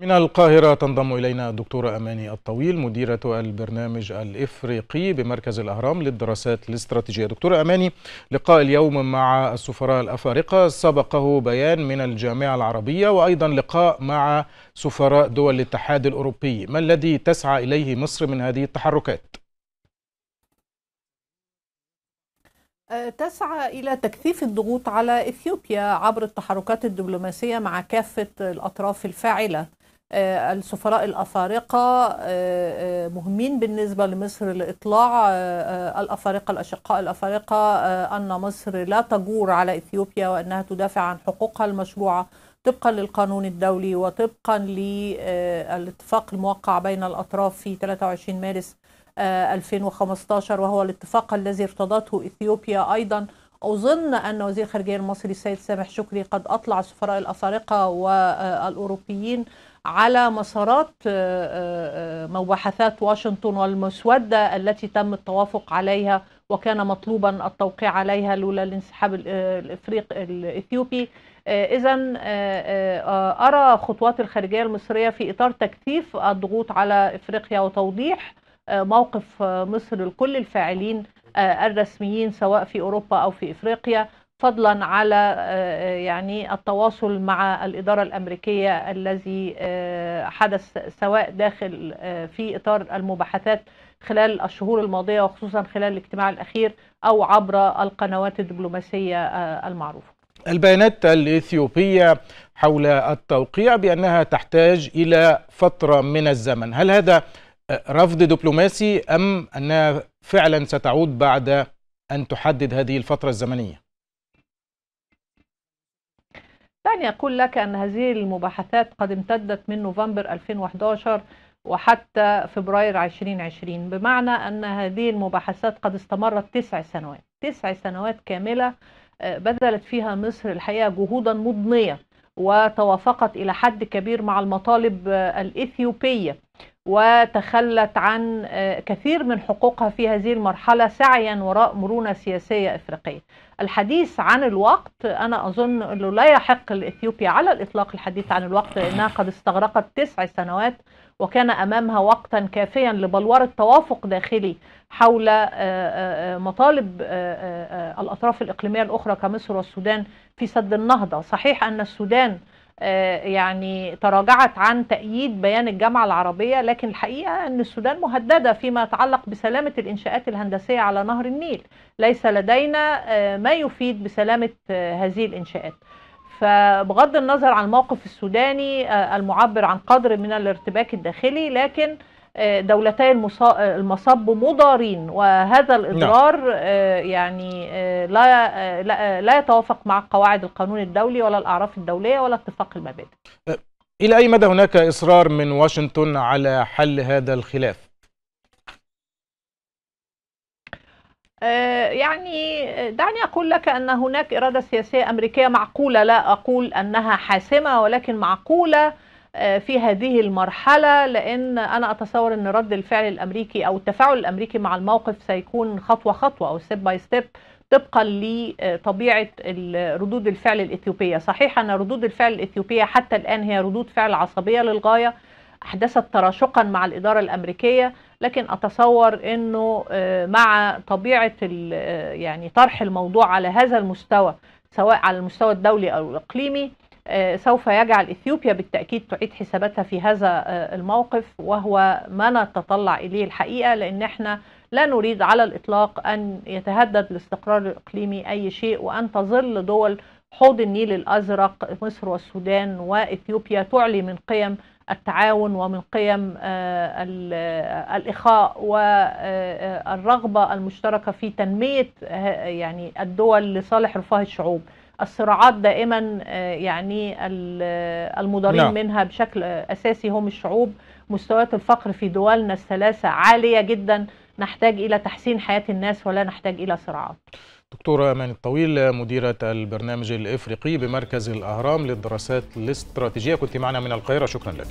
من القاهرة تنضم إلينا الدكتورة أماني الطويل مديرة البرنامج الإفريقي بمركز الأهرام للدراسات الاستراتيجية. دكتورة أماني لقاء اليوم مع السفراء الأفارقة. سبقه بيان من الجامعة العربية وأيضا لقاء مع سفراء دول الاتحاد الأوروبي. ما الذي تسعى إليه مصر من هذه التحركات؟ تسعى إلى تكثيف الضغوط على إثيوبيا عبر التحركات الدبلوماسية مع كافة الأطراف الفاعلة. السفراء الأفارقة مهمين بالنسبة لمصر لإطلاع الأفارقة الأشقاء الأفارقة أن مصر لا تجور على إثيوبيا وأنها تدافع عن حقوقها المشروعة طبقا للقانون الدولي وطبقا للاتفاق الموقع بين الأطراف في 23 مارس 2015 وهو الاتفاق الذي ارتضته إثيوبيا أيضا. أظن أن وزير الخارجية المصري السيد سامح شكري قد أطلع السفراء الأفارقة والأوروبيين على مسارات مباحثات واشنطن والمسودة التي تم التوافق عليها وكان مطلوبا التوقيع عليها لولا الانسحاب الإفريق الإثيوبي. اذا أرى خطوات الخارجية المصرية في إطار تكثيف الضغوط على إفريقيا وتوضيح موقف مصر لكل الفاعلين الرسميين سواء في أوروبا أو في إفريقيا فضلا على يعني التواصل مع الإدارة الأمريكية الذي حدث سواء داخل في إطار المباحثات خلال الشهور الماضية وخصوصا خلال الاجتماع الأخير أو عبر القنوات الدبلوماسية المعروفة. البيانات الإثيوبية حول التوقيع بأنها تحتاج إلى فترة من الزمن، هل هذا رفض دبلوماسي أم أنها فعلا ستعود بعد أن تحدد هذه الفترة الزمنية؟ دعني أقول لك أن هذه المباحثات قد امتدت من نوفمبر 2011 وحتى فبراير 2020 بمعنى أن هذه المباحثات قد استمرت تسع سنوات تسع سنوات كاملة بذلت فيها مصر الحقيقة جهودا مضنية وتوافقت إلى حد كبير مع المطالب الإثيوبية وتخلت عن كثير من حقوقها في هذه المرحلة سعيا وراء مرونة سياسية إفريقية. الحديث عن الوقت أنا أظن أنه لا يحق لإثيوبيا على الإطلاق الحديث عن الوقت لأنها قد استغرقت تسع سنوات وكان أمامها وقتا كافيا لبلورة توافق داخلي حول مطالب الأطراف الإقليمية الأخرى كمصر والسودان في سد النهضة. صحيح أن السودان يعني تراجعت عن تأييد بيان الجامعة العربية لكن الحقيقة أن السودان مهددة فيما يتعلق بسلامة الإنشاءات الهندسية على نهر النيل. ليس لدينا ما يفيد بسلامة هذه الإنشاءات. فبغض النظر عن الموقف السوداني المعبر عن قدر من الارتباك الداخلي لكن دولتي المصب مضارين وهذا الإضرار نعم. يعني لا لا, لا يتوافق مع قواعد القانون الدولي ولا الأعراف الدولية ولا اتفاق المبادئ. إلى أي مدى هناك إصرار من واشنطن على حل هذا الخلاف؟ يعني دعني أقول لك أن هناك إرادة سياسية أمريكية معقولة لا أقول أنها حاسمة ولكن معقولة في هذه المرحلة لأن أنا أتصور أن رد الفعل الأمريكي أو التفاعل الأمريكي مع الموقف سيكون خطوة خطوة أو step by step طبقا لطبيعة ردود الفعل الإثيوبية. صحيح أن ردود الفعل الإثيوبية حتى الآن هي ردود فعل عصبية للغاية أحدثت تراشقا مع الإدارة الأمريكية لكن أتصور أنه مع طبيعة يعني طرح الموضوع على هذا المستوى سواء على المستوى الدولي أو الإقليمي سوف يجعل إثيوبيا بالتأكيد تعيد حساباتها في هذا الموقف وهو ما نتطلع إليه الحقيقة لأن إحنا لا نريد على الإطلاق أن يتهدد الاستقرار الإقليمي أي شيء وأن تظل دول حوض النيل الأزرق مصر والسودان وإثيوبيا تعلي من قيم التعاون ومن قيم الإخاء والرغبه المشتركة في تنمية يعني الدول لصالح رفاه الشعوب. الصراعات دائما يعني المضارين نعم. منها بشكل أساسي هم الشعوب. مستويات الفقر في دولنا الثلاثة عالية جدا. نحتاج إلى تحسين حياة الناس ولا نحتاج إلى صراعات. دكتورة أمان الطويل مديرة البرنامج الإفريقي بمركز الأهرام للدراسات الاستراتيجية. كنت معنا من القاهرة. شكرا لك.